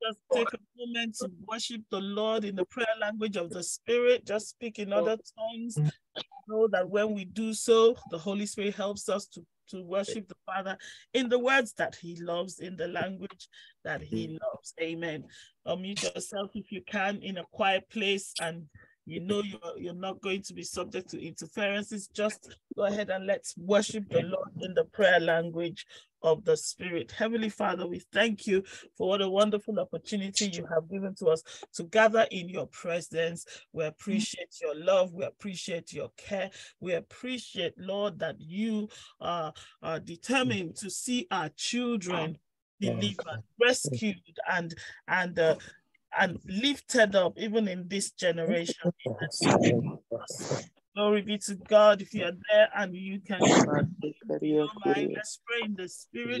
Just take a moment to worship the Lord in the prayer language of the Spirit. Just speak in other tongues. Mm. Know that when we do so, the Holy Spirit helps us to, to worship the Father in the words that He loves, in the language that He mm-hmm. loves. Amen. Unmute yourself if you can in a quiet place and you know you're, you're not going to be subject to interferences. Just go ahead and let's worship the Lord in the prayer language of the Spirit. Heavenly Father, we thank you for what a wonderful opportunity you have given to us to gather in your presence. We appreciate your love. We appreciate your care. We appreciate, Lord, that you are, are determined to see our children delivered, rescued, and and uh, and lifted up even in this generation. Glory be to God. If you are there and you can, let's pray in the spirit.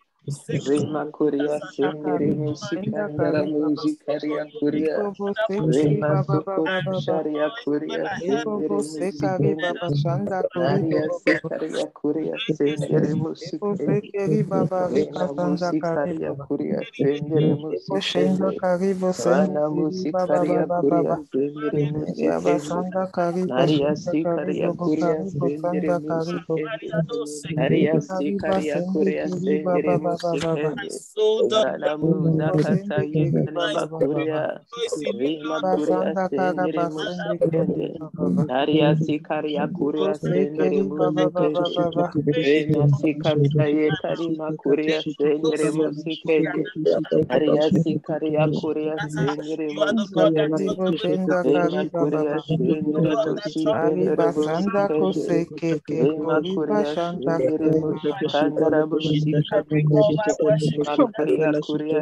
Rima Kuria Sindiri Mishika Nara Mujikaria Kuria Rima curia, Sharia Kuria Sindiri Mishika Baba Shanda Kuria Sikaria Kuria Sindiri Mishika Baba Vika Sanja Karia Kuria Sindiri Mishika Shenda Kari curia, Musikaria Kuria Sindiri Mishika Baba Sanda Kari Kuria Sikaria Kuria Sindiri Mishika Kuria Sikaria Kuria Sindiri Musikende Rani Masikaria Kuria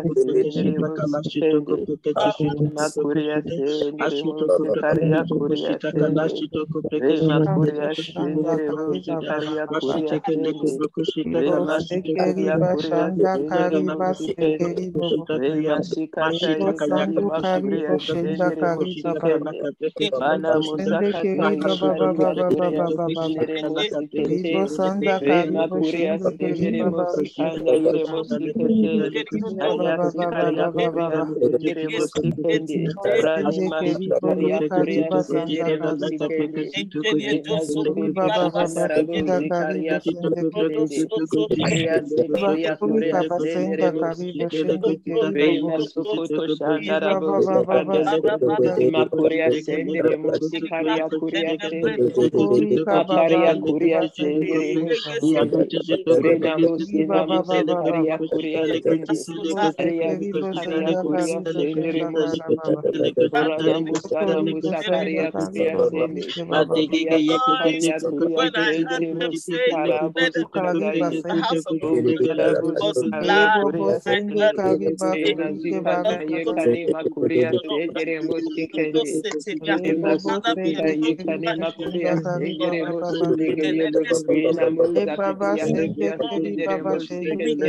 Sendere Musikende Rema Zukutu Shandara Zikaria Musikende Maria Sikuria Kuria Sendere Musikende Rema Sukutu Shandara Musikende Rema Kuria Sendere Musikaria Kuria Sendere Makaria Kuria Sendere Musikende Rena Musina Musikaria Kuria Sendere Maria Sikaria Kuria Sendere Musikende Rana Musana Musakaria Kuria Sendere Maria Sikaria Kuria When I heard Sendere them say, Musikara let them Musikanda in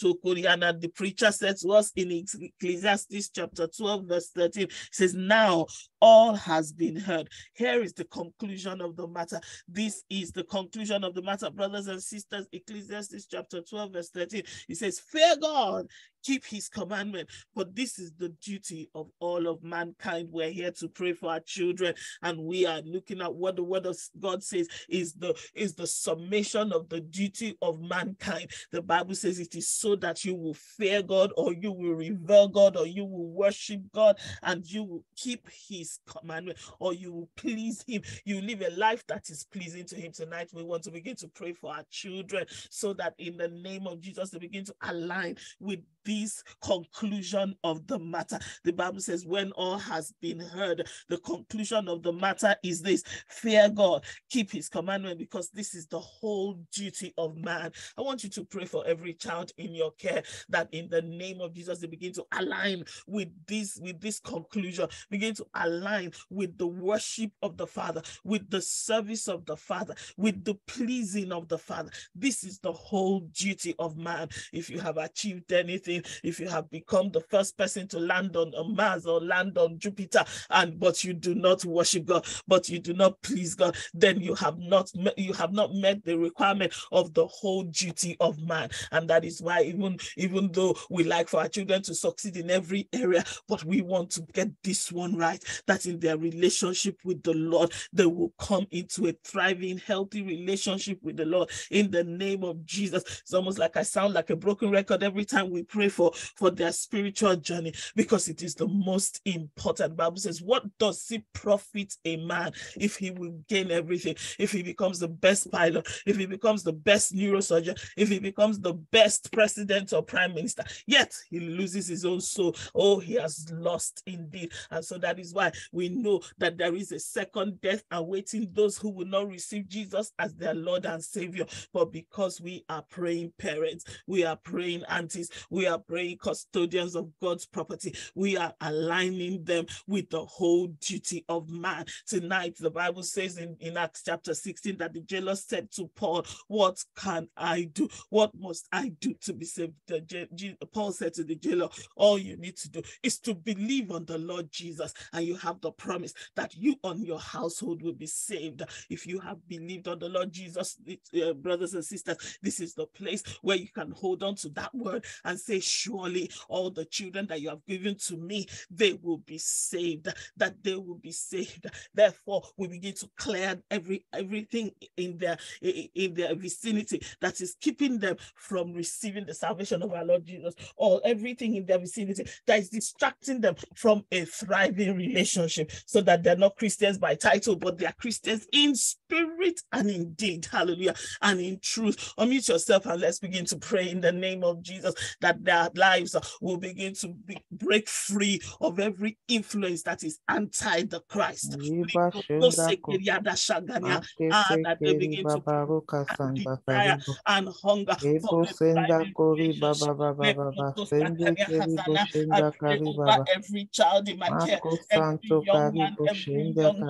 to Koreana, the preacher said to us in Ecclesiastes chapter 12, verse 13, says, Now all has been heard. Here is the conclusion of the matter. This is the conclusion of the matter, brothers and sisters. Ecclesiastes chapter 12, verse 13. He says, Fear God, keep his commandment. But this is the duty of all of mankind. We're here to pray for our children, and we are looking at what the word of God says is the is the summation of the duty of mankind. The Bible says it is so that you will fear God, or you will revere God, or you will worship God, and you will keep his commandment or you will please him. You live a life that is pleasing to him. Tonight, we want to begin to pray for our children so that in the name of Jesus, they begin to align with this conclusion of the matter. The Bible says, when all has been heard, the conclusion of the matter is this fear God, keep his commandment, because this is the whole duty of man. I want you to pray for every child in your care that in the name of Jesus, they begin to align with this, with this conclusion, begin to align with the worship of the Father, with the service of the Father, with the pleasing of the Father. This is the whole duty of man. If you have achieved anything, if you have become the first person to land on Mars or land on Jupiter, and but you do not worship God, but you do not please God, then you have not you have not met the requirement of the whole duty of man. And that is why even even though we like for our children to succeed in every area, but we want to get this one right, that in their relationship with the Lord, they will come into a thriving, healthy relationship with the Lord in the name of Jesus. It's almost like I sound like a broken record every time we pray for, for their spiritual journey because it is the most important. Bible says, What does it profit a man if he will gain everything? If he becomes the best pilot, if he becomes the best neurosurgeon, if he becomes the best president or prime minister, yet he loses his own soul. Oh, he has lost indeed. And so that is why we know that there is a second death awaiting those who will not receive Jesus as their Lord and Savior. But because we are praying parents, we are praying aunties, we are praying custodians of God's property, we are aligning them with the whole duty of man. Tonight, the Bible says in, in Acts chapter 16 that the jailer said to Paul, What can I do? What must I do to be saved? The, Paul said to the jailer, All you need to do is to believe on the Lord Jesus, and you have the promise that you and your household will be saved. If you have believed on the Lord Jesus, uh, brothers and sisters, this is the place where you can hold on to that word and say, Surely all the children that you have given to me, they will be saved, that they will be saved. Therefore, we begin to clear every everything in their in their vicinity that is keeping them from receiving the salvation of our Lord Jesus, or everything in their vicinity that is distracting them from a thriving relationship, so that they're not Christians by title, but they are Christians in spirit and in deed. Hallelujah. And in truth. Unmute yourself and let's begin to pray in the name of Jesus that their lives will begin to be, break free of every influence that is anti the Christ. Ah, that they begin to desire and hunger for every child in my care, every young man, every young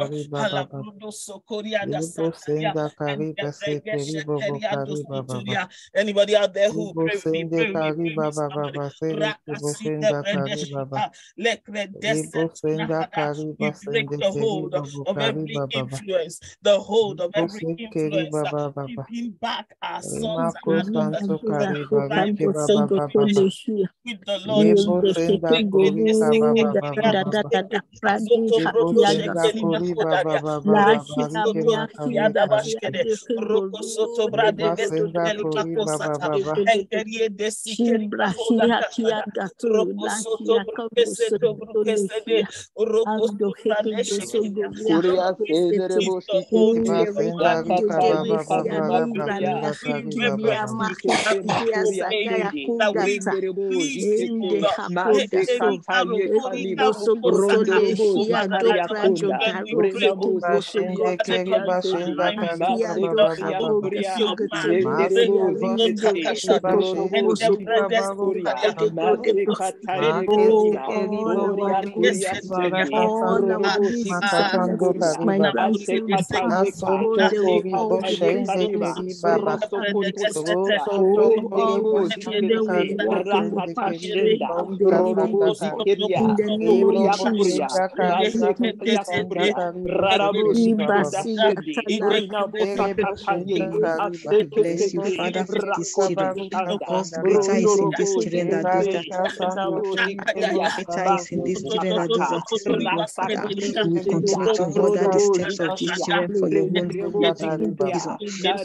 Anybody out there who pray with me, pray with me, we break the hold of every influence, the hold of every influence, uh, keeping back our sons and our daughters. With the Lord soto brade engerie de sikeri roko soto brukeseto brukesede roko brade shekeri Kuria sedere bo Bless you, Father, for this children. Because greater is in this children that do that. Whoever is in these children that do that is from your Father. We continue to order the steps of these children for your own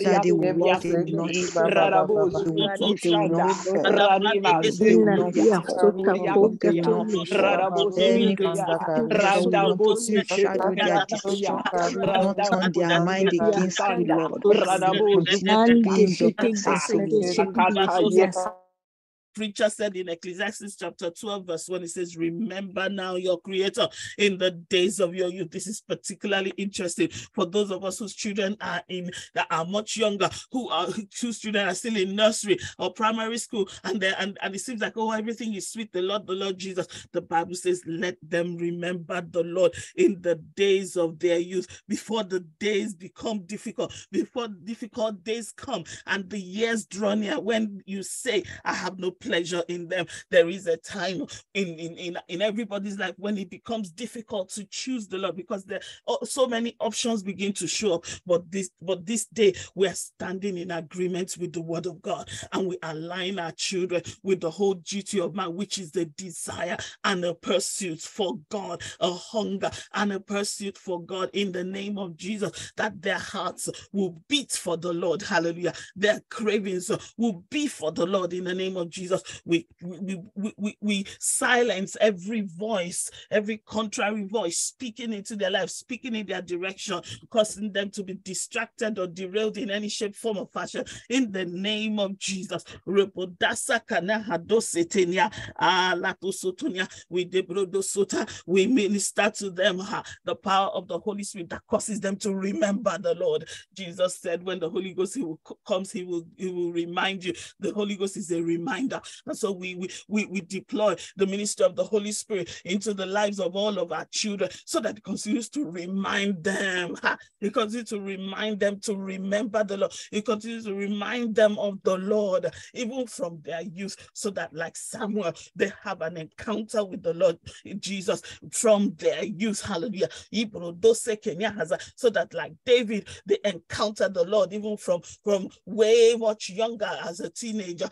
That they will walk, they will not fall. They will walk, they will not fall. They will not fall. They will walk, they will not fall. Any confusion will not overshadow their decision, not turn their mind against you, Lord. Continue to be in your presence. Preacher said in Ecclesiastes chapter 12, verse 1, it says, Remember now your creator in the days of your youth. This is particularly interesting for those of us whose children are in that are much younger, who are whose children are still in nursery or primary school, and they and, and it seems like oh everything is sweet, the Lord, the Lord Jesus. The Bible says, Let them remember the Lord in the days of their youth, before the days become difficult, before difficult days come and the years draw near when you say, I have no pleasure in them. There is a time in, in, in, in everybody's life when it becomes difficult to choose the Lord because there are so many options begin to show up. But this, but this day we are standing in agreement with the word of God and we align our children with the whole duty of man, which is the desire and a pursuit for God, a hunger and a pursuit for God in the name of Jesus, that their hearts will beat for the Lord. Hallelujah. Their cravings will be for the Lord in the name of Jesus. We, we, we, we, we silence every voice, every contrary voice speaking into their life, speaking in their direction, causing them to be distracted or derailed in any shape, form, or fashion. In the name of Jesus. We minister to them the power of the Holy Spirit that causes them to remember the Lord. Jesus said, when the Holy Ghost he will, comes, he will, he will remind you. The Holy Ghost is a reminder. And so we, we, we, deploy the ministry of the Holy Spirit into the lives of all of our children so that it continues to remind them. It continues to remind them to remember the Lord. It continues to remind them of the Lord, even from their youth, so that like Samuel, they have an encounter with the Lord Jesus from their youth. Hallelujah. So that like David, they encounter the Lord even from, from way much younger as a teenager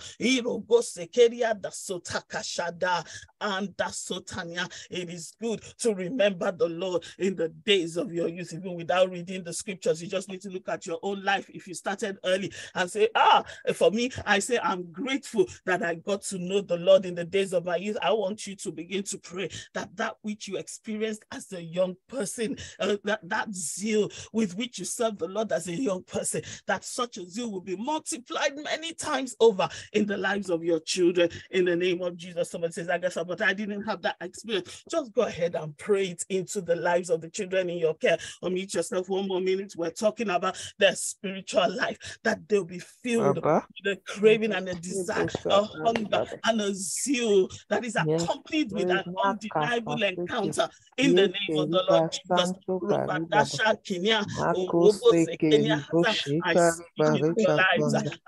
sekeria da sotakashada and Sotania. It is good to remember the Lord in the days of your youth, even without reading the scriptures. You just need to look at your own life. If you started early and say, Ah, for me, I say, I'm grateful that I got to know the Lord in the days of my youth. I want you to begin to pray that that which you experienced as a young person, uh, that, that zeal with which you serve the Lord as a young person, that such a zeal will be multiplied many times over in the lives of your children in the name of Jesus. Someone says, I guess, but I didn't have that experience. Just go ahead and pray it into the lives of the children in your care. Unmute yourself one more minute. We're talking about their spiritual life, that they'll be filled Baba. with a craving and a desire, a hunger and a zeal that is accompanied with an undeniable encounter in the name of the Lord Jesus.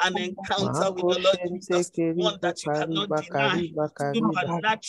An encounter with the Lord Jesus, one that you cannot deny. Supernatural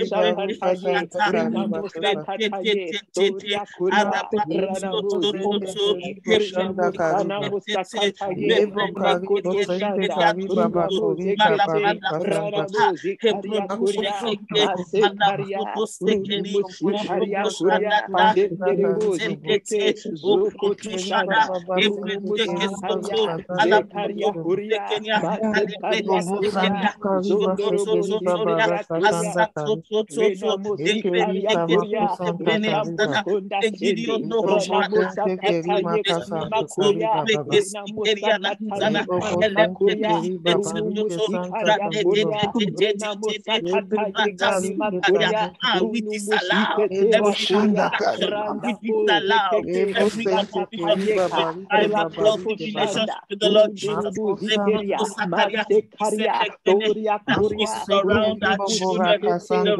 disallow every disallow every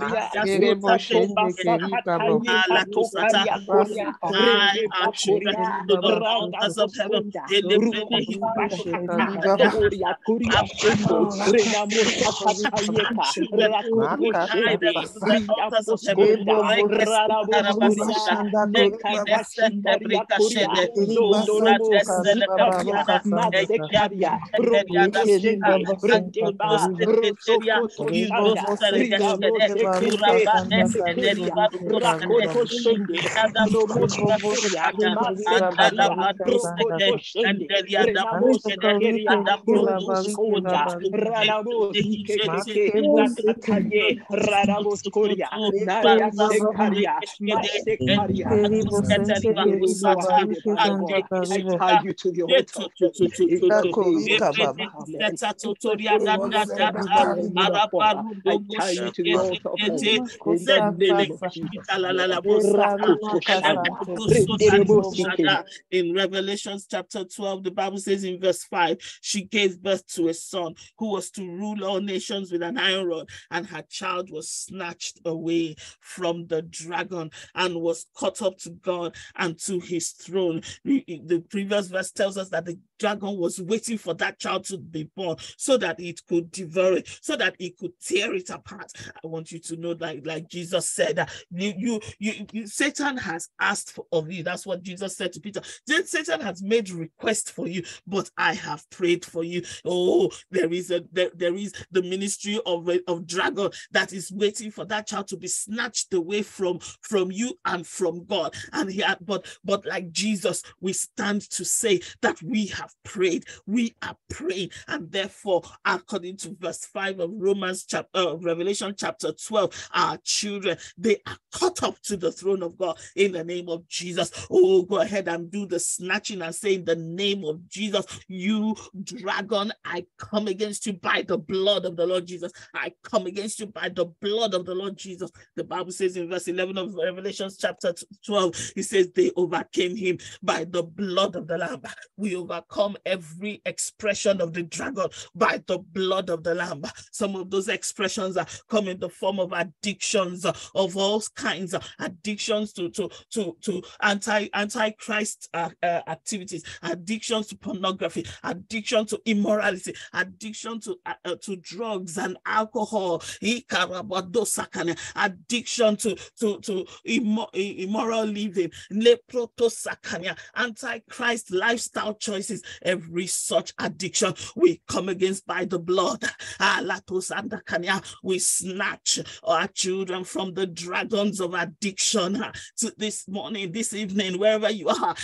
children the right spiritual community. We pull down strongholds. In Revelation chapter 12, the Bible says in verse 5, she gave birth to a son who was to rule all nations with an iron rod, and her child was snatched away from the dragon and was caught up to God and to his throne. The previous verse tells us that the dragon was waiting for that child to be born so that it could devour it, so that it could tear it apart. I want you to know that, like Jesus said, that you, you, you, you Satan has asked for, of you. That's what Jesus said to Peter. Then Satan has made request for you, but I have prayed for you. Oh, there is a there, there is the ministry of of dragon that is waiting for that child to be snatched away from from you and from God. And he had, but but like Jesus, we stand to say that we have prayed. We are praying, and therefore, according to verse five of Romans chapter uh, Revelation chapter twelve, our children they are caught up to the throne of God in the name of Jesus. Oh, go ahead and do the snatching and say in the name of Jesus, you dragon, I come against you by the blood of the Lord Jesus. I come against you by the blood of the Lord Jesus. The Bible says in verse 11 of Revelation chapter 12, it says they overcame him by the blood of the Lamb. We overcome every expression of the dragon by the blood of the Lamb. Some of those expressions are come in the form of addictions of all kinds, addictions to to to to anti anti-Christ uh, uh, activities, addictions to pornography, addiction to immorality, addiction to uh, uh to drugs and alcohol, addiction to to to immoral living, anti-Christ lifestyle choices, every such addiction we come against by the blood. We snatch our children from the dragons of addiction to this morning, this evening, wherever you are.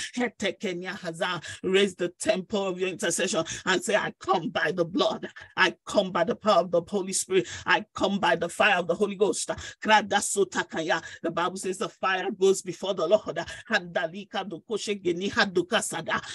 Raise the temple of your intercession and say, I come by the blood. I come by the power of the Holy Spirit. I come by the fire of the Holy Ghost. The Bible says the fire goes before the Lord.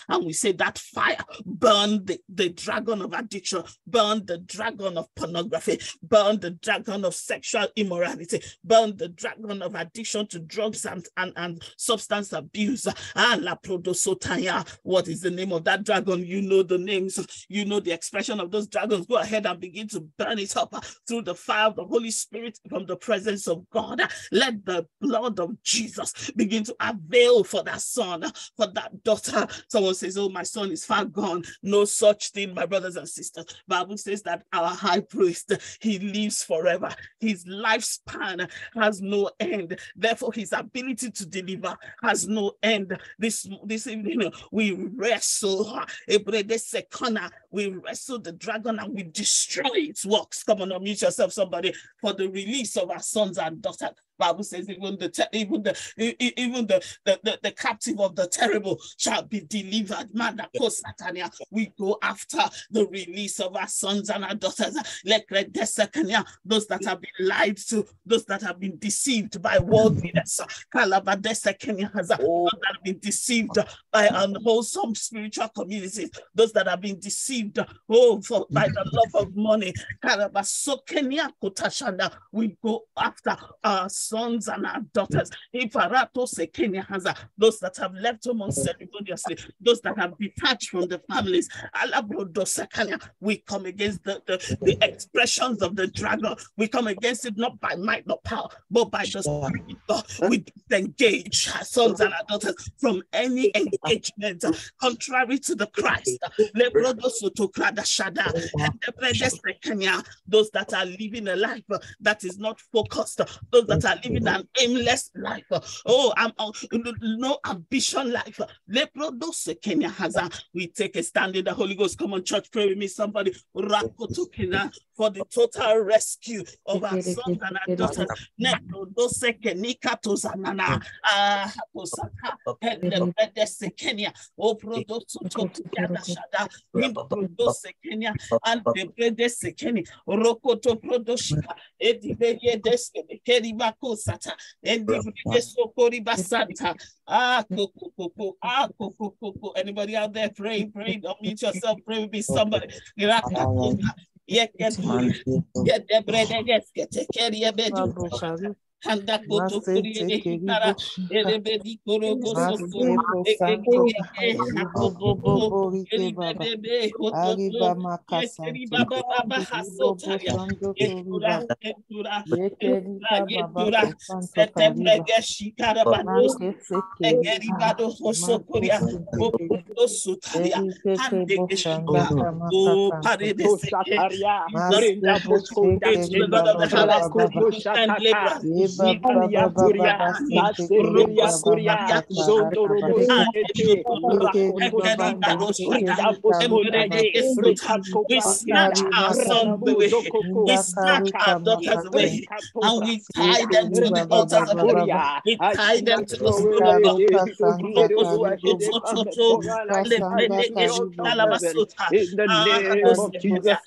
And we say that fire burn the, the dragon of addiction, burn the dragon of pornography, burn the dragon of sexual immorality, burn the dragon of addiction to drugs and, and, and substance abuse. Ah, la prodosotaya. What is the name of that dragon? You know the names, you know the expression of those dragons. Go ahead and begin to burn it up ah, through the fire of the Holy Spirit from the presence of God. Ah. Let the blood of Jesus begin to avail for that son, ah, for that daughter. Someone says, Oh, my son is far gone. No such thing, my brothers and sisters. Bible says that our high priest, he lives forever. His lifespan has no end. Therefore, his ability to deliver has no end. This, this evening, we wrestle. We wrestle the dragon and we destroy its works. Come on, unmute yourself, somebody, for the release of our sons and daughters Bible says even the te- even the even the, the, the, the captive of the terrible shall be delivered. Satania. We go after the release of our sons and our daughters. Those that have been lied to, those that have been deceived by worldliness. Kalabadesekenia, oh. Those that have been deceived by unwholesome spiritual communities, those that have been deceived oh, for, by the love of money. Kotashanda. We go after our sons and our daughters. Oh, Haza. Those that have left home unceremoniously, those that have detached from the families. We come against the, the, the expressions of the dragon. We come against it not by might, not power, but by the Spirit. We engage our sons and our daughters from any engagement contrary to the Christ. Those that are living a life that is not focused, those that are living an aimless life. Oh, I'm uh, no ambition life. We take a stand in the Holy Ghost. Come on, church, pray with me. Somebody for the total rescue of our sons and our daughters. Neprodosekenika tozanana. Posaka. Pendebedesekenya. Prodosotokiadashada. Improdosekenya. And the Rokoto Prodoshika, Edibeye Deskene, Keribako Sata, Edibeye Basanta. Ah, koko, koko, ah, koko, koko. Anybody out there praying, praying, unmute yourself, pray with me, somebody. Iraka, Yet get get the bread, get get carry a bed. Handa koto kuriye de hitara elebe di koro goso ko eke eke hakobo bo elebe bebe hoto to. yekeri baba baba haso taria etura etura etura etura setembre geshi kara banos egeri bado hoso koria opo sutaria hande geshiba o pare de seke Marinda bosko the God of the house and labor Italia Kuria, Maseria Kuria, Zondorobo we snatch our sons away, we snatch our daughters away, and we tie them to the altars of God. We tie them to the spirit of God. In the name of Jesus,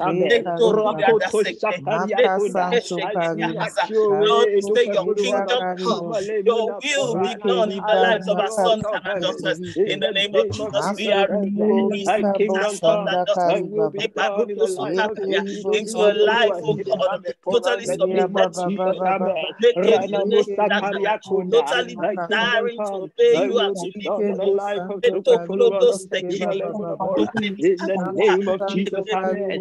Lord, your kingdom come, your will be done in the lives of our sons and our daughters. In the name of Jesus, we are releasing our sons and daughters into a life of God, totally submitted to you. Totally desiring to obey you and to live the life of In the name of Jesus, Amen.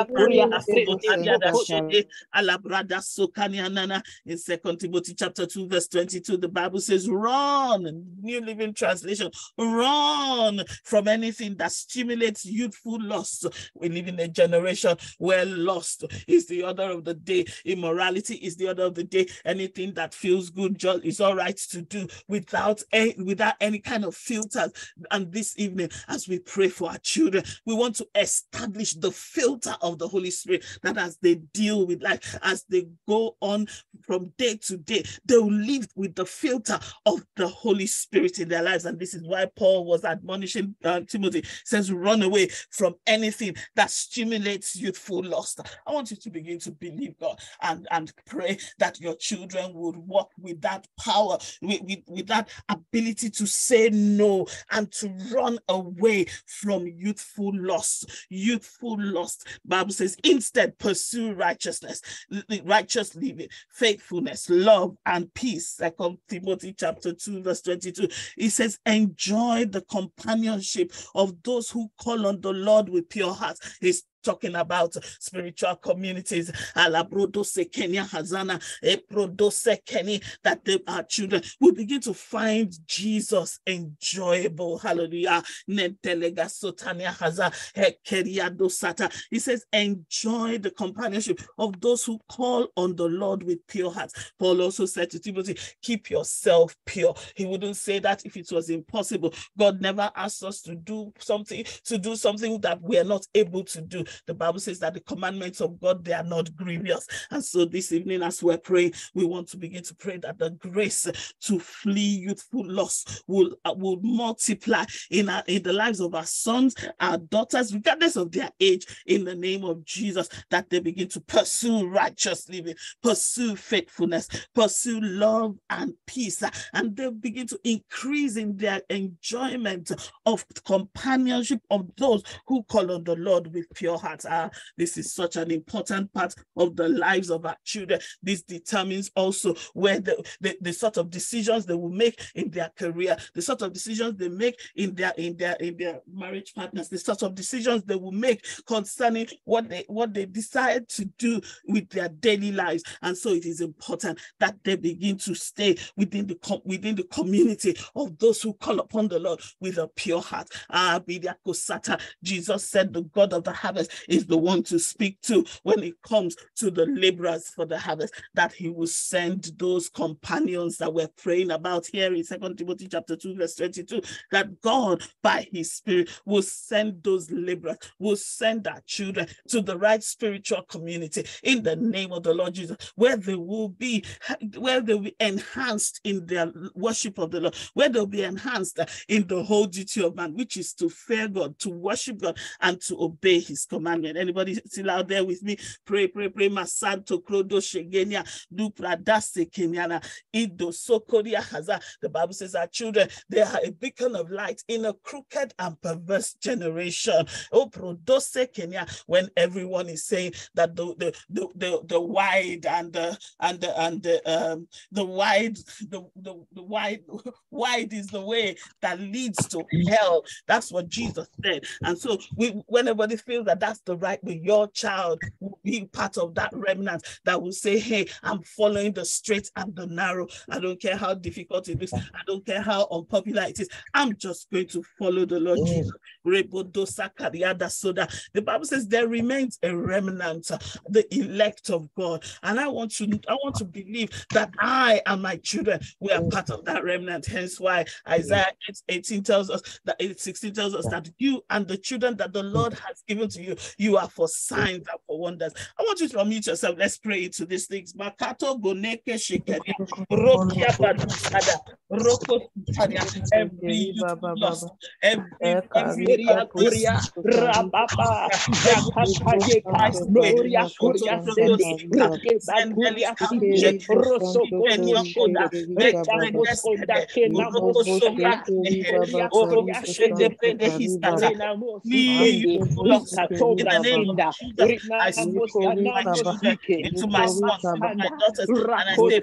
Sotaria, in Second Timothy chapter 2, verse 22, the Bible says, Run, New Living Translation, run from anything that stimulates youthful lust. We live in a generation where lust is the order of the day, immorality is the order of the day. Anything that feels good is all right to do without any, without any kind of filters. And this evening, as we pray for our children, we want to establish the filter of the Holy Spirit that as they deal with life, as they go on from day to day, they will live with the filter of the Holy Spirit in their lives. And this is why Paul was admonishing uh, Timothy, says, run away from anything that stimulates youthful lust. I want you to begin to believe God and, and pray that your children would walk with that power, with, with, with that ability to say no and to run away from youthful lust. Youthful lust. Bible says, instead pursue righteousness, righteous living, faithfulness, love, and peace. Second Timothy chapter 2, verse 22. It says, enjoy the companionship of those who call on the Lord with pure hearts. Talking about spiritual communities. Kenya Hazana, that they, our children will begin to find Jesus enjoyable. Hallelujah. He says, enjoy the companionship of those who call on the Lord with pure hearts. Paul also said to Timothy, keep yourself pure. He wouldn't say that if it was impossible. God never asked us to do something, to do something that we are not able to do. The Bible says that the commandments of God, they are not grievous. And so this evening, as we're praying, we want to begin to pray that the grace to flee youthful loss will, uh, will multiply in, our, in the lives of our sons, our daughters, regardless of their age, in the name of Jesus, that they begin to pursue righteous living, pursue faithfulness, pursue love and peace, and they begin to increase in their enjoyment of companionship of those who call on the Lord with pure hearts. Uh, this is such an important part of the lives of our children. This determines also where the, the, the sort of decisions they will make in their career, the sort of decisions they make in their in their in their marriage partners, the sort of decisions they will make concerning what they what they decide to do with their daily lives. And so it is important that they begin to stay within the within the community of those who call upon the Lord with a pure heart. Ah, Jesus said, The God of the harvest is the one to speak to when it comes to the laborers for the harvest, that he will send those companions that we're praying about here in Second Timothy chapter 2, verse 22, that God, by his spirit, will send those laborers, will send our children to the right spiritual community in the name of the Lord Jesus, where they will be, where they will be enhanced in their worship of the Lord, where they'll be enhanced in the whole duty of man, which is to fear God, to worship God, and to obey his commandment. Anybody still out there with me? Pray, pray, pray. Masanto Krodo Shegenia, Dupradase Kenyana, Ido Sokoria Haza. The Bible says our children, they are a beacon of light in a crooked and perverse generation. Oh, Prodose Kenya, when everyone is saying that the the the, the, the wide and the and the and the um the wide the, the, the wide wide is the way that leads to hell. That's what Jesus said. And so we when everybody feels that that's the right way, your child will be part of that remnant that will say, Hey, I'm following the straight and the narrow. I don't care how difficult it is, I don't care how unpopular it is. I'm just going to follow the Lord mm. Jesus. The Bible says there remains a remnant, uh, the elect of God. And I want to I want to believe that I and my children we are mm. part of that remnant. Hence why mm. Isaiah 18 tells us that 16 tells us that you and the children that the Lord has given to you, you are for signs and for wonders. I want you to unmute yourself. Let's pray into these things. Makato goneke shekeri, rokia badusada, roko every lost, every every area, rababa, yakataye gloria, gloria, sende, gloria, sinde, rosso, gloria, koda, vekare, koda, kena, mosoka, gloria, shede, pede, histata, me, in the name of Jesus, I speak my children into my sons and my daughters, and I say,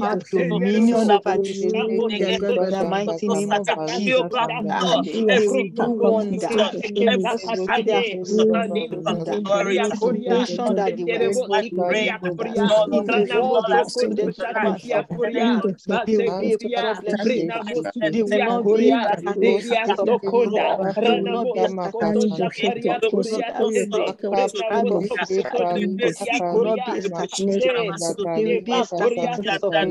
have dominion over this in the mighty name of Jesus. Every wonder, creation that you in the of the they the cold, they the cold, they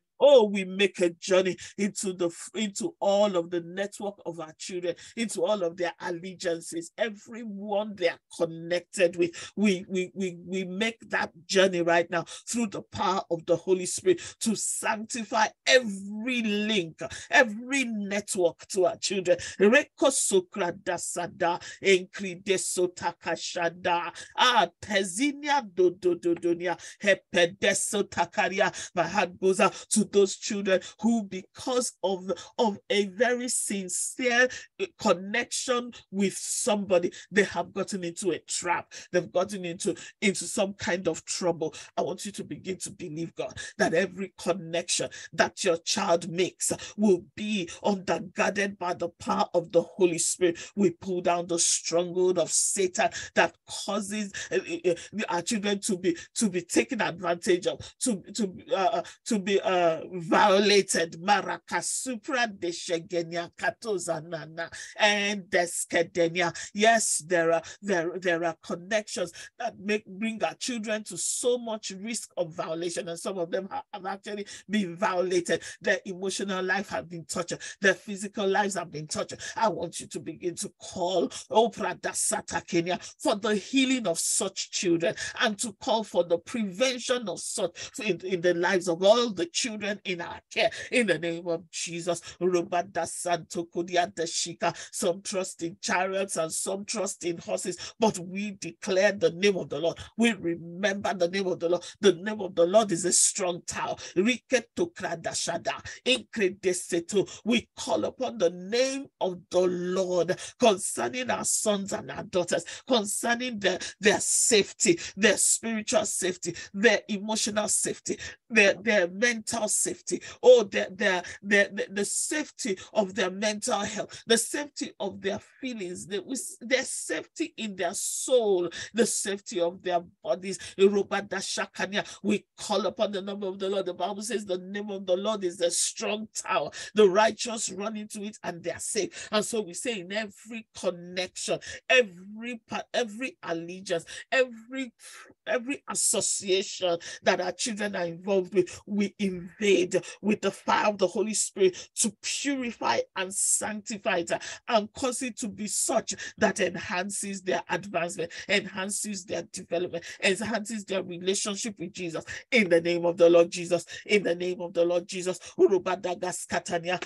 Oh, we make a journey into the into all of the network of our children, into all of their allegiances, everyone they are connected with. We we we we make that journey right now through the power of the Holy Spirit to sanctify every link, every network to our children. Ah, to those children who, because of, of a very sincere connection with somebody, they have gotten into a trap. They've gotten into, into some kind of trouble. I want you to begin to believe, God, that every connection that your child makes will be undergirded by the power of the Holy Spirit. We pull down the stronghold of Satan that causes eh, eh, eh, our children to be to be taken advantage of, to to uh, uh to be uh, violated Marakasupra Deshegenia Katozanana and Deskedenia. Yes, there are there, there are connections that make bring our children to so much risk of violation, and some of them have, have actually been violated. Their emotional life has been tortured, their physical lives have been tortured. I want you to begin to call Oprah Dasata Kenya for the healing of such children and to call for the prevention of such in, in the lives of all the children in our care in the name of Jesus. Rubanda Santo Shika. Some trust in chariots and some trust in horses, but we declare the name of the Lord. We remember the name of the Lord. The name of the Lord is a strong tower. We call upon the name of the Lord concerning our sons and our daughters, concerning their, their safety, their spiritual safety, their emotional safety, their, their mental safety oh, their, their, their, their, the safety of their mental health, the safety of their feelings, the, their safety in their soul, the safety of their bodies. We call upon the name of the Lord. The Bible says the name of the Lord is a strong tower. The righteous run into it and they are safe. And so we say in every connection, every every allegiance, every every association that our children are involved with, we with the fire of the Holy Spirit to purify and sanctify it and cause it to be such that enhances their advancement, enhances their development, enhances their relationship with Jesus. In the name of the Lord Jesus, in the name of the Lord Jesus,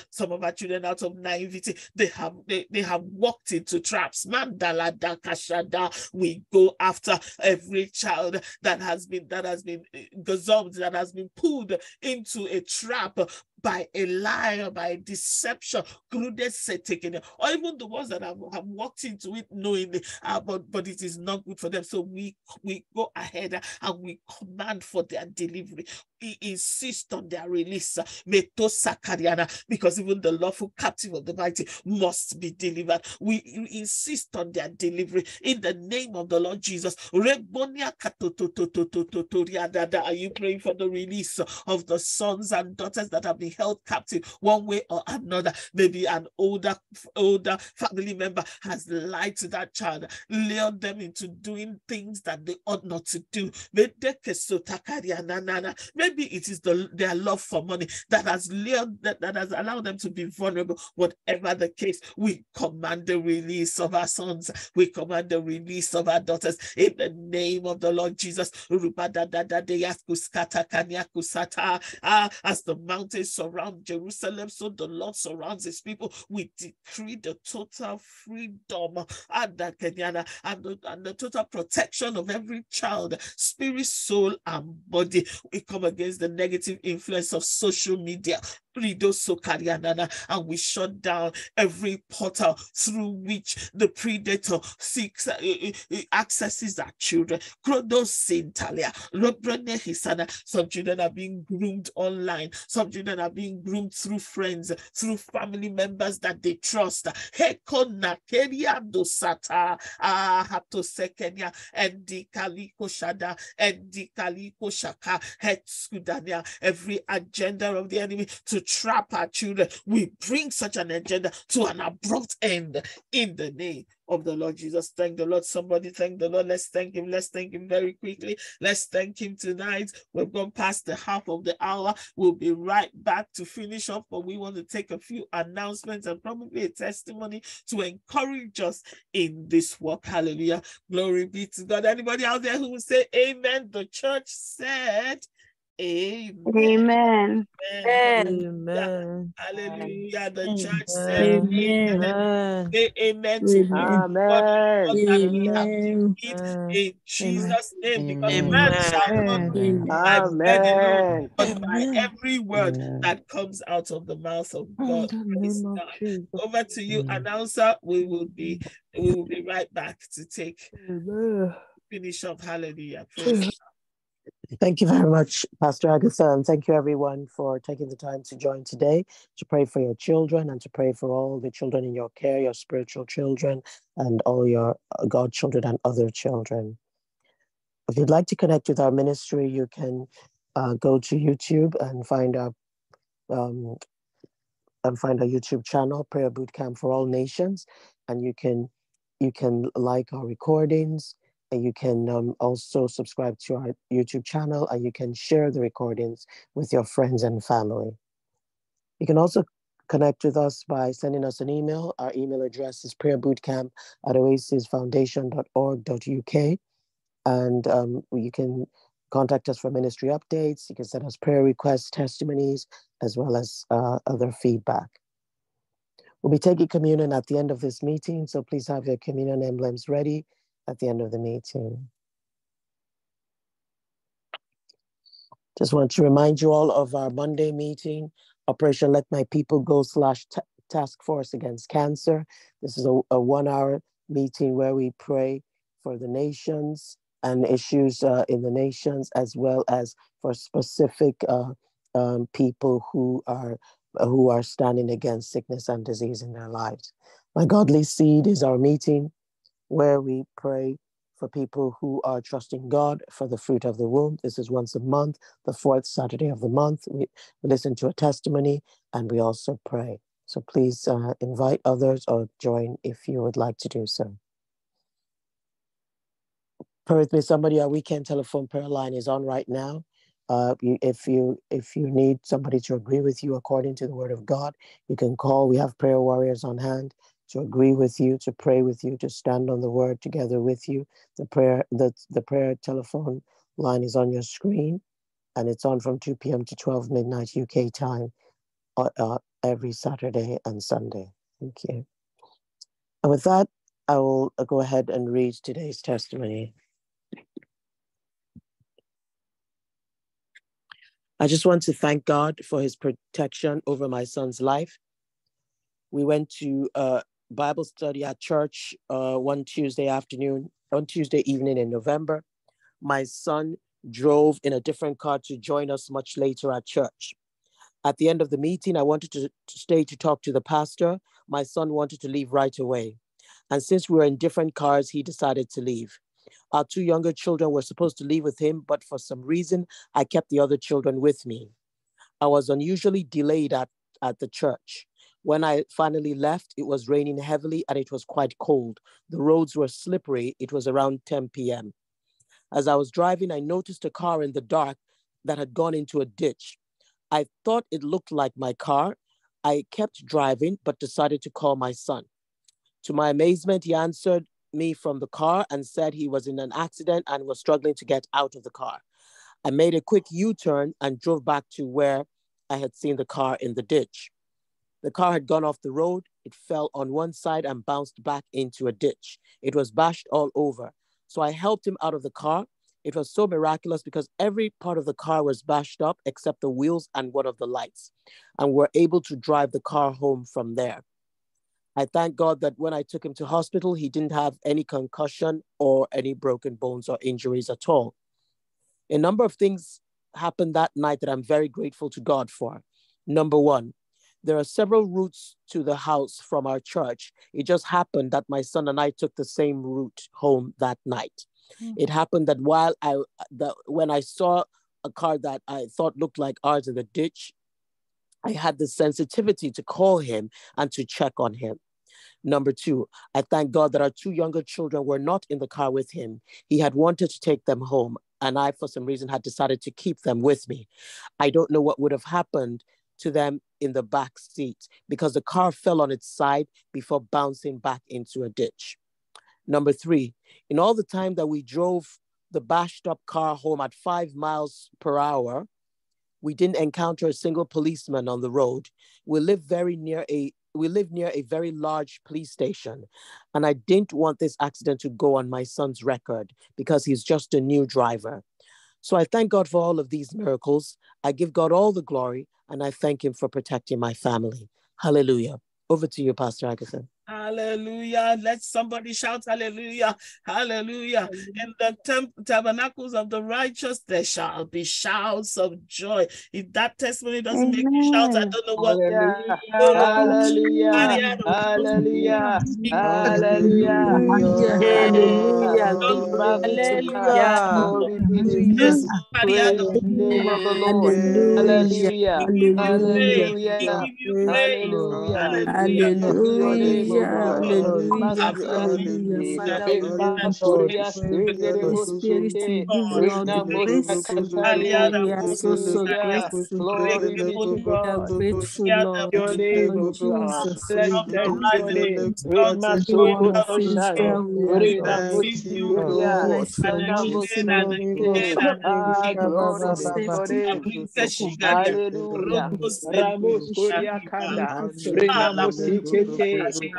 some of our children out of naivety, they have they, they have walked into traps. Mandala Dakashada. We go after every child that has been that has been eh, gazumped, that has been pulled into a trap by a lie by deception, or even the ones that have, have walked into it knowingly, uh, but, but it is not good for them. So we, we go ahead and we command for their delivery. Insist on their release uh, because even the lawful captive of the mighty must be delivered. We insist on their delivery in the name of the Lord Jesus. Are you praying for the release of the sons and daughters that have been held captive one way or another. Maybe an older, older family member has lied to that child, lured them into doing things that they ought not to do. Maybe it is the, their love for money that has that, that has allowed them to be vulnerable. Whatever the case, we command the release of our sons. We command the release of our daughters in the name of the Lord Jesus. Ah, as the mountains surround Jerusalem, so the Lord surrounds his people. We decree the total freedom and the, and the, and the total protection of every child, spirit, soul, and body. We come against the negative influence of social media, and we shut down every portal through which the predator seeks uh, uh, uh accesses our children. Some children are being groomed online. Some children are being groomed through friends, through family members that they trust. Hekonakeria hetskudania. Every agenda of the enemy to trap our children. We bring such an agenda to an abrupt end in the name of the Lord Jesus. Thank the Lord. Somebody thank the Lord. Let's thank him. Let's thank him very quickly. Let's thank him tonight. We've gone past the half of the hour. We'll be right back to finish up, but we want to take a few announcements and probably a testimony to encourage us in this work. Hallelujah. Glory be to God. Anybody out there who will say amen? The church said Amen. Amen. Amen. Hallelujah. The church says amen. Say amen to Amen. in Jesus' name because Amen. man shall not live by bread alone, but by Amen. every word Amen. that comes out of the mouth of God. In the Praise name of God. Jesus. Over to you, Amen. announcer. We will be we will be right back to take Amen. finish up. Hallelujah. Praise Thank you very much, Pastor Agatha, and thank you everyone for taking the time to join today to pray for your children and to pray for all the children in your care, your spiritual children, and all your uh, godchildren and other children. If you'd like to connect with our ministry, you can uh, go to YouTube and find our um, and find our YouTube channel, Prayer Boot Camp for All Nations, and you can you can like our recordings and you can um, also subscribe to our YouTube channel and you can share the recordings with your friends and family. You can also connect with us by sending us an email. Our email address is prayerbootcamp at oasisfoundation.org.uk. And um, you can contact us for ministry updates. You can send us prayer requests, testimonies, as well as uh, other feedback. We'll be taking communion at the end of this meeting, so please have your communion emblems ready at the end of the meeting. Just want to remind you all of our Monday meeting, Operation Let My People Go slash ta- Task Force Against Cancer. This is a, a one hour meeting where we pray for the nations and issues uh, in the nations, as well as for specific uh, um, people who are who are standing against sickness and disease in their lives. My Godly Seed is our meeting where we pray for people who are trusting God for the fruit of the womb. This is once a month, the fourth Saturday of the month. We, listen to a testimony and we also pray. So please uh, invite others or join if you would like to do so. Pray with me, somebody. Our weekend telephone prayer line is on right now. Uh, you, if you if you need somebody to agree with you according to the Word of God, you can call. We have prayer warriors on hand to agree with you, to pray with you, to stand on the Word together with you. The prayer the the prayer telephone line is on your screen, and it's on from 2 p.m. to 12 midnight UK time uh, uh, every Saturday and Sunday. Thank you. And with that, I will uh, go ahead and read today's testimony. I just want to thank God for his protection over my son's life. We went to a Bible study at church uh, one Tuesday afternoon, one Tuesday evening in November. My son drove in a different car to join us much later at church. At the end of the meeting, I wanted to, to stay to talk to the pastor. My son wanted to leave right away. And since we were in different cars, he decided to leave. Our two younger children were supposed to leave with him, but for some reason, I kept the other children with me. I was unusually delayed at, at the church. When I finally left, it was raining heavily and it was quite cold. The roads were slippery. It was around 10 p.m. As I was driving, I noticed a car in the dark that had gone into a ditch. I thought it looked like my car. I kept driving, but decided to call my son. To my amazement, he answered me from the car and said he was in an accident and was struggling to get out of the car. I made a quick U turn and drove back to where I had seen the car in the ditch. The car had gone off the road. It fell on one side and bounced back into a ditch. It was bashed all over. So I helped him out of the car it was so miraculous because every part of the car was bashed up except the wheels and one of the lights, and we're able to drive the car home from there. I thank God that when I took him to hospital, he didn't have any concussion or any broken bones or injuries at all. A number of things happened that night that I'm very grateful to God for. Number one, there are several routes to the house from our church. It just happened that my son and I took the same route home that night. Mm-hmm. It happened that while I, the, when I saw a car that I thought looked like ours in the ditch, I had the sensitivity to call him and to check on him. Number two, I thank God that our two younger children were not in the car with him. He had wanted to take them home, and I, for some reason, had decided to keep them with me. I don't know what would have happened to them in the back seat because the car fell on its side before bouncing back into a ditch. Number three, in all the time that we drove the bashed up car home at five miles per hour, we didn't encounter a single policeman on the road. We live very near a we live near a very large police station, and I didn't want this accident to go on my son's record because he's just a new driver. So I thank God for all of these miracles. I give God all the glory, and I thank Him for protecting my family. Hallelujah. Over to you, Pastor Agatha. Hallelujah. Let somebody shout hallelujah. Hallelujah. In the temp- tabernacles of the righteous, there shall be shouts of joy. If that testimony doesn't Amen. make you shout, I don't know what. Hallelujah. Hallelujah. Hallelujah. Hallelujah. Name of the Lord. Hallelujah. Hallelujah. Hallelujah.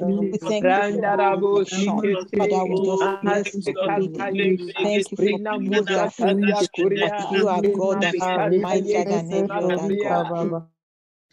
Rena Mustina Musataria, Rena Musikatayeka Nima Rena Sikaria, Rena Sina Musataria, Rena Musitaria Korea, Aria Musatayeka Nima Korea, Rani Masera Randarabo Shikete, Thank you are God is mightier than every other God.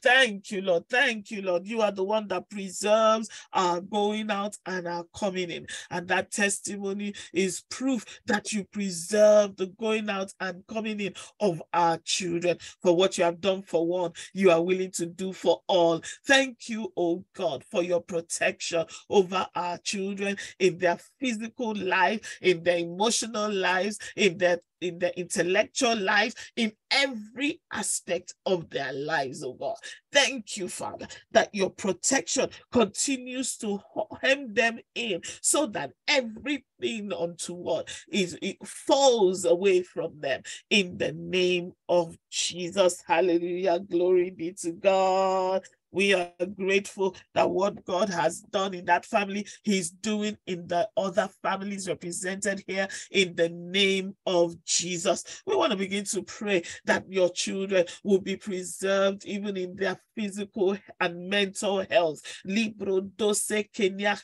Thank you, Lord. Thank you, Lord. You are the one that preserves our going out and our coming in. And that testimony is proof that you preserve the going out and coming in of our children. For what you have done for one, you are willing to do for all. Thank you, oh God, for your protection over our children in their physical life, in their emotional lives, in their in their intellectual lives, in every aspect of their lives, oh God. Thank you, Father, that your protection continues to hem them in so that everything untoward is it falls away from them in the name of Jesus. Hallelujah. Glory be to God. We are grateful that what God has done in that family, He's doing in the other families represented here in the name of Jesus. We want to begin to pray that your children will be preserved even in their physical and mental health. Libro dose Kenya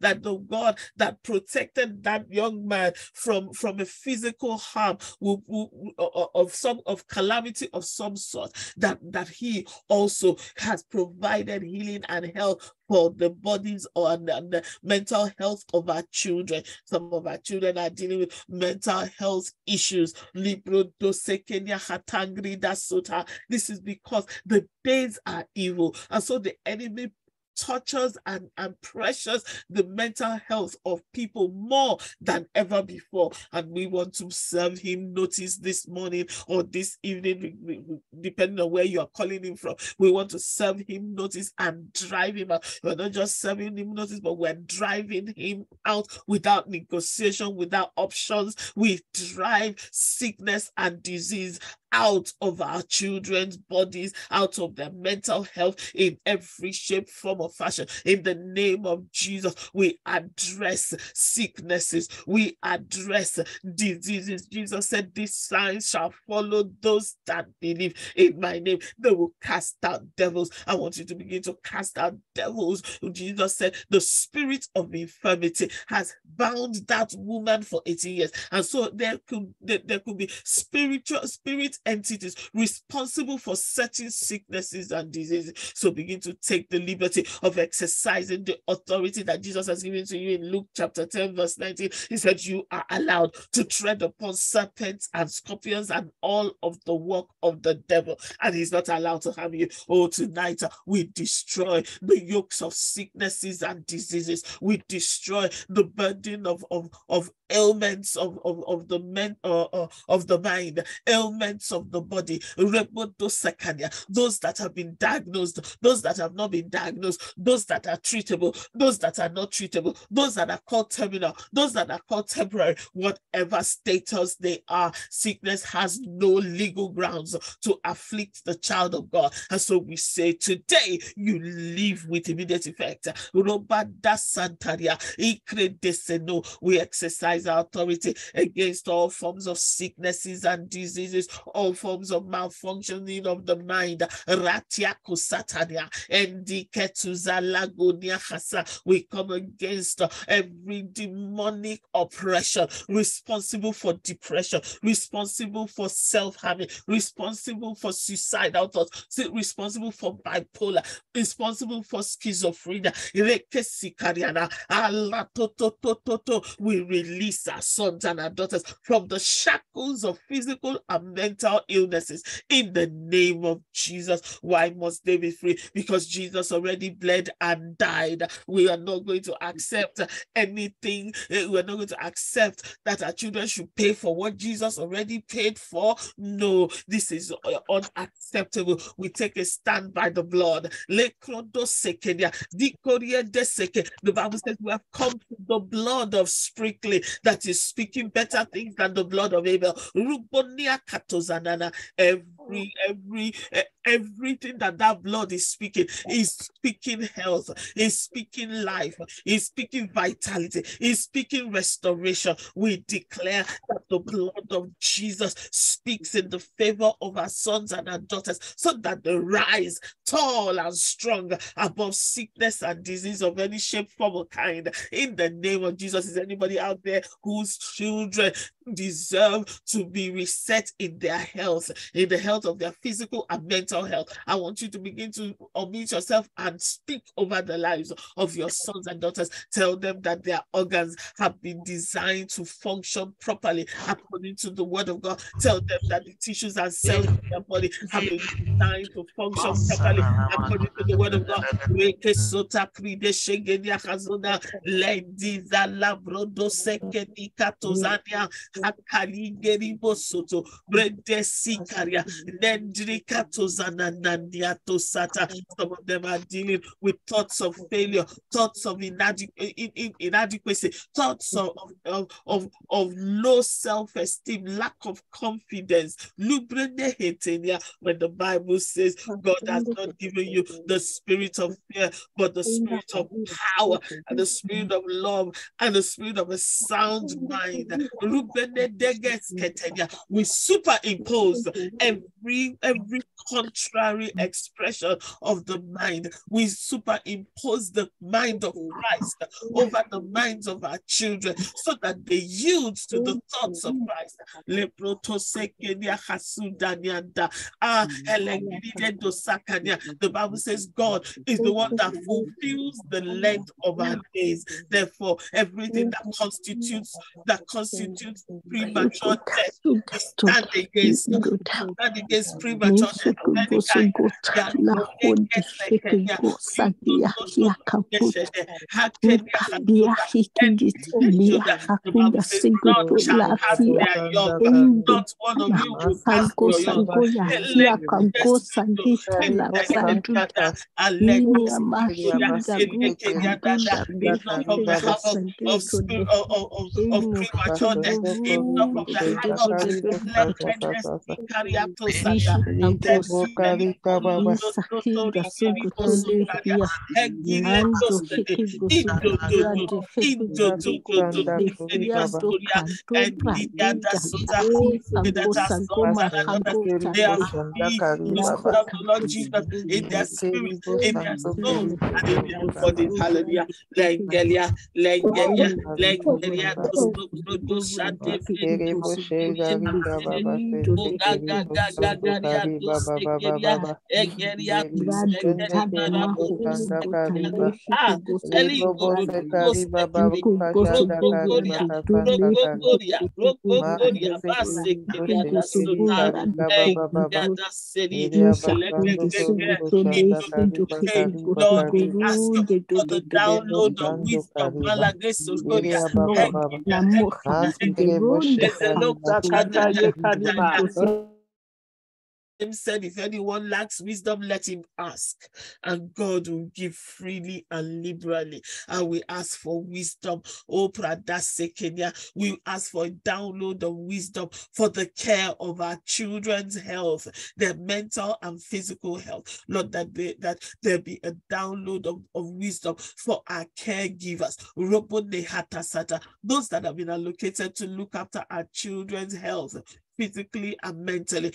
that the God that protected that young man from, from a physical harm will, will, uh, uh, of some of calamity of some sort, that, that he also has provided healing and health for the bodies and the mental health of our children. Some of our children are dealing with mental health issues. This is because the days are evil. And so the enemy touches and, and pressures the mental health of people more than ever before. And we want to serve him notice this morning or this evening, depending on where you are calling him from. We want to serve him notice and drive him out. We're not just serving him notice, but we're driving him out without negotiation, without options. We drive sickness and disease out of our children's bodies, out of their mental health in every shape, form, or fashion. In the name of Jesus, we address sicknesses, we address diseases. Jesus said, These signs shall follow those that believe in my name. They will cast out devils. I want you to begin to cast out devils. Jesus said, The spirit of infirmity has bound that woman for 18 years. And so there could there, there could be spiritual spirit entities responsible for certain sicknesses and diseases. So begin to take the liberty of exercising the authority that Jesus has given to you in Luke chapter 10, verse 19. He said, You are allowed to tread upon serpents and scorpions and all of the work of the devil, and he's not allowed to have you. Oh, tonight we destroy the yokes of sicknesses and diseases, we destroy the burden of, of, of ailments of, of, of the men uh, uh, of the mind, ailments of the body, those that have been diagnosed, those that have not been diagnosed, those that are treatable, those that are not treatable, those that are called terminal, those that are called temporary, whatever status they are, sickness has no legal grounds to afflict the child of God. And so we say today you live with immediate effect. We exercise our authority against all forms of sicknesses and diseases, all forms of malfunctioning of the mind. We come against every demonic oppression responsible for depression, responsible for self-harming, responsible for suicidal thoughts, responsible for bipolar, responsible for schizophrenia. We release release our sons and our daughters from the shackles of physical and mental illnesses in the name of Jesus. Why must they be free? Because Jesus already bled and died. We are not going to accept anything. eh, We're not going to accept that our children should pay for what Jesus already paid for. No, this is unacceptable. We take a stand by the blood. The Bible says we have come to the blood of sprinkling that is speaking better things than the blood of Abel. Rubonia katozanana. Every, every, eh, everything that that blood is speaking is speaking health, is speaking life, is speaking vitality, is speaking restoration. We declare that the blood of Jesus speaks in the favor of our sons and our daughters so that they rise tall and strong above sickness and disease of any shape, form, or kind. In the name of Jesus, is anybody out there whose children deserve to be reset in their health, in the health of their physical and mental health? I want you to begin to unmute yourself and speak over the lives of your sons and daughters. Tell them that their organs have been designed to function properly according to the word of God. Tell them that the tissues and cells in their body have been designed to function properly according to the word of God. Katozania, soto, brede sikaria, nendri sata. Some of them are dealing with thoughts of failure, thoughts of inadequ- in- in- inadequacy, thoughts of, of, of, of low self-esteem, lack of confidence. When the Bible says God has not given you the spirit of fear, but the spirit of power and the spirit of love and the spirit of a sound mind. We superimpose every every contrary expression of the mind. We superimpose the mind of Christ over the minds of our children so that they yield to the thoughts of Christ. Ah. The Bible says God is the one that fulfills the length of our days. Therefore, everything that constitutes that constitutes premature death. We stand against stand against premature death. Of any kind. Not one of you will pass your young. Enough of of, of, of, of, of premature death. Enough of the havoc. Let pregnancy carry out to Satan. They are Lord Jesus in their spirit, in their soul, and in their bodies. Hallelujah. Lengelia, lengelia, lengelia, Lord, we ask you for the download of wisdom. Você, não, você, você, você, said, if anyone lacks wisdom, let him ask, and God will give freely and liberally. And we ask for wisdom. Oh, Pradase Kenya, we ask for a download of wisdom for the care of our children's health, their mental and physical health. Lord, that they, that there be a download of, of wisdom for our caregivers. Those that have been allocated to look after our children's health physically and mentally.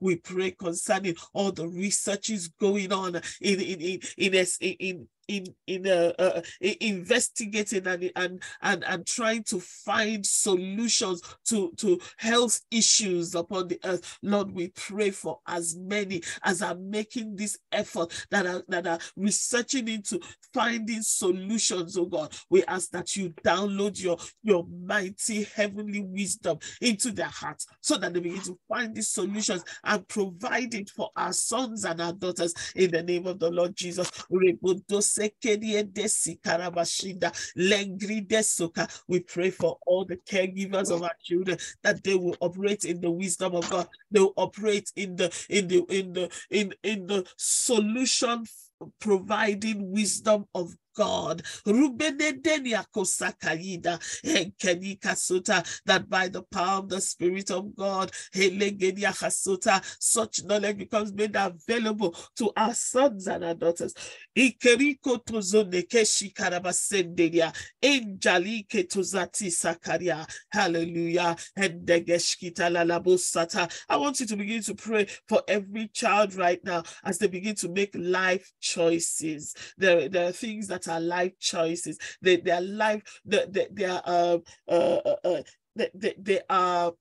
We pray concerning all the researches going on in in in in, in, in in in uh, uh, investigating and and and and trying to find solutions to to health issues upon the earth lord we pray for as many as are making this effort that are that are researching into finding solutions oh god we ask that you download your your mighty heavenly wisdom into their hearts so that they begin to find these solutions and provide it for our sons and our daughters in the name of the Lord Jesus. We pray for all the caregivers of our children that they will operate in the wisdom of God. They will operate in the in the in the in in the solution providing wisdom of God. That by the power of the Spirit of God, such knowledge becomes made available to our sons and our daughters. Ikeriko tozoneke shikarabasendelia, enjalike tozati sakaria. Hallelujah. Endegeshkita. I want you to begin to pray for every child right now as they begin to make life choices. There, there are things that are life choices. They, they are life, they, they, they are, uh, uh, uh, uh, they, they, they are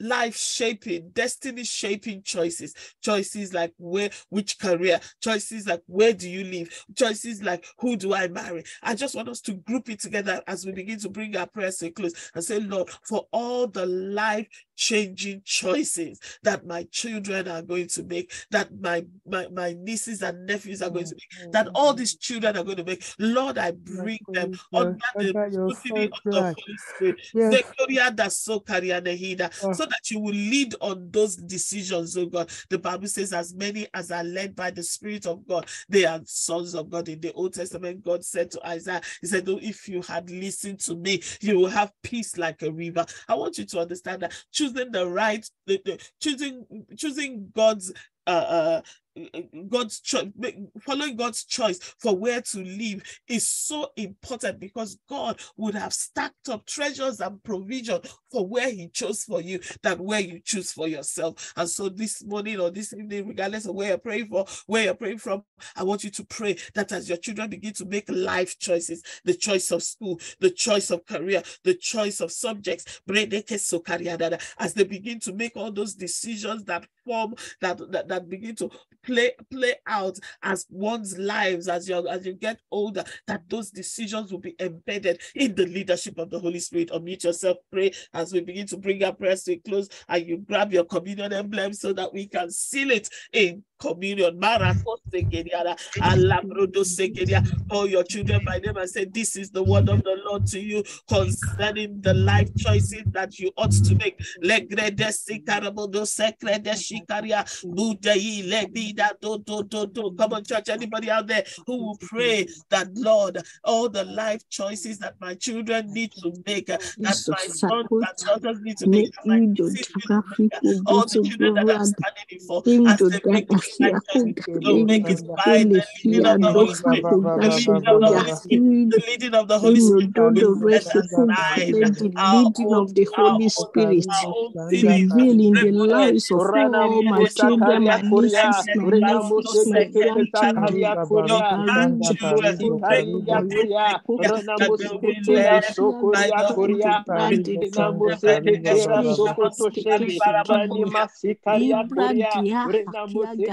life shaping destiny shaping choices. Choices like where which career choices like where do you live choices like who do i marry? I just want us to group it together as we begin to bring our prayers to a close and say lord for all the life changing choices that my children are going to make that my, my my nieces and nephews are going to make that all these children are going to make lord i bring them under the scrutiny of the holy spirit. Zekoria da sokaria nehida, so that you will lead on those decisions, oh God. The Bible says, as many as are led by the Spirit of God, they are sons of God. In the Old Testament, God said to Isaiah, He said, oh, if you had listened to me, you will have peace like a river. I want you to understand that choosing the right, the, the, choosing choosing God's uh, uh God's choice, following God's choice for where to live is so important because God would have stacked up treasures and provision for where He chose for you than where you choose for yourself. And so this morning or this evening, regardless of where you're praying for, where you're praying from, I want you to pray that as your children begin to make life choices, the choice of school, the choice of career, the choice of subjects, as they begin to make all those decisions that form that that, that begin to play play out as one's lives as you as you get older that those decisions will be embedded in the leadership of the holy spirit. Unmute yourself pray as we begin to bring our prayers to a close and you grab your communion emblem so that we can seal it in communion. Oh, your children by name and say, This is the word of the Lord to you concerning the life choices that you ought to make. Come on, church. Anybody out there who will pray that, Lord, all the life choices that my children need to make, that my sons and daughters need to make, that my to all the children that I'm standing before, as they make this life choices, don't make it by the leading of the Holy Spirit, the leading of the Holy Spirit, the leading of the Holy Spirit, the leading of the Holy Spirit, reveal in the lives of all my children, my nieces, my nephews, my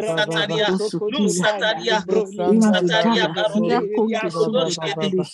Sataria, Sataria, Sataria, Sataria,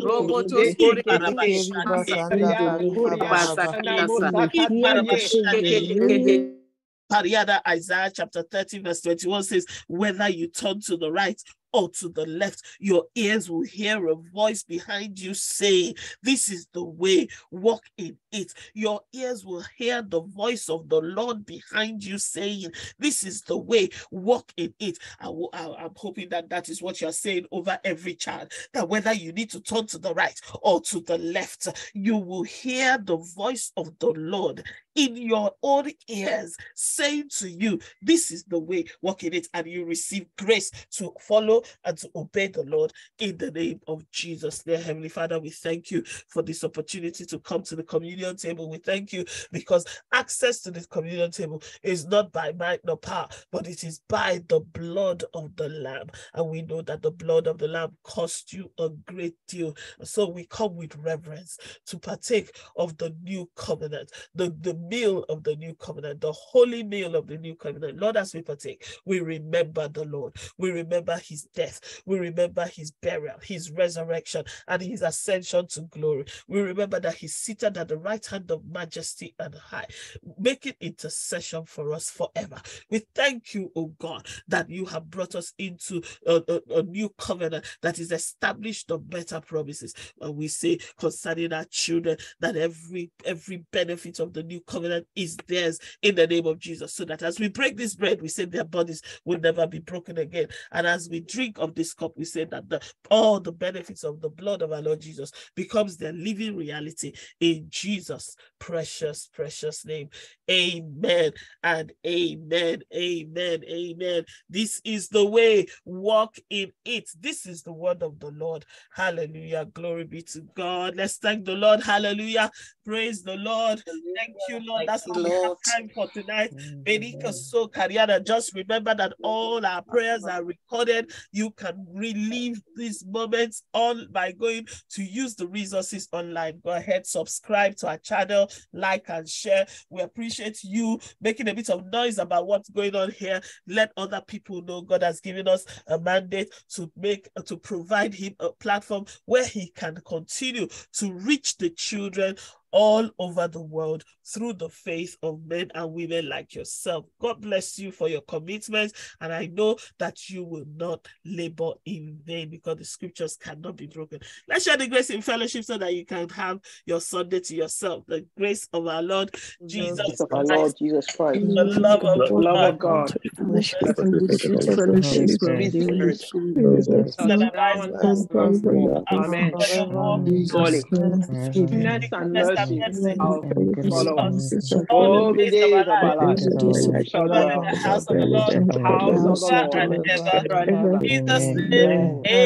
Robotos Pariada Isaiah chapter 30, verse 21 says, Whether you turn to the right or to the left, your ears will hear a voice behind you saying, This is the way, walk in it. Your ears will hear the voice of the Lord behind you saying, This is the way, walk in it. I will, I, I'm hoping that that is what you're saying over every child, that whether you need to turn to the right or to the left, you will hear the voice of the Lord in your own ears saying to you, This is the way, walk in it, and you receive grace to follow and to obey the Lord in the name of Jesus. Dear Heavenly Father, we thank you for this opportunity to come to the communion table. We thank you because access to this communion table is not by might nor power, but it is by the blood of the Lamb. And we know that the blood of the Lamb cost you a great deal. So we come with reverence to partake of the new covenant, the, the meal of the new covenant, the holy meal of the new covenant. Lord, as we partake, we remember the Lord. We remember his death. We remember his burial, his resurrection, and his ascension to glory. We remember that he's seated at the right hand of majesty and high, making intercession for us forever. We thank you, oh God, that you have brought us into a, a, a new covenant that is established on better promises. And we say concerning our children that every every benefit of the new covenant is theirs in the name of Jesus. So that as we break this bread, we say their bodies will never be broken again. And as we drink of this cup, we say that the, all the benefits of the blood of our Lord Jesus becomes their living reality in Jesus' precious, precious name. Amen and amen. Amen. Amen. This is the way. Walk in it. This is the word of the Lord. Hallelujah. Glory be to God. Let's thank the Lord. Hallelujah. Praise the Lord. Thank you, Lord. That's all we have time for tonight. Benika so Kariana. Just remember that all our prayers are recorded. You can relive these moments on by going to use the resources online. Go ahead, subscribe to our channel, like and share. We appreciate you making a bit of noise about what's going on here. Let other people know God has given us a mandate to make to provide him a platform where he can continue to reach the children all over the world through the faith of men and women like yourself. God bless you for your commitment. And I know that you will not labor in vain because the scriptures cannot be broken. Let's share the grace in fellowship so that you can have your Sunday to yourself. The grace of our Lord Jesus of our Lord Jesus Christ, the love of the love of God, and the sweet fellowship of the Holy Spirit. Amen. Surely, goodness and mercy shall follow us all the days of our lives. We shall dwell the house of the Lord, in the house of the Lord forever and ever. forever and ever. In Jesus' Amen. name, amen.